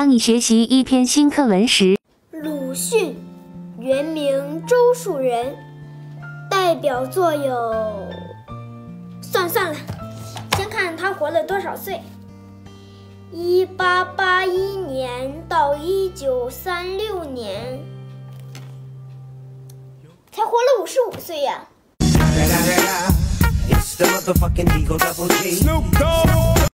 当你学习一篇新课文时，鲁迅，原名周树人，代表作有……算了算了，先看他活了多少岁。一八八一年到一九三六年，才活了五十五岁呀。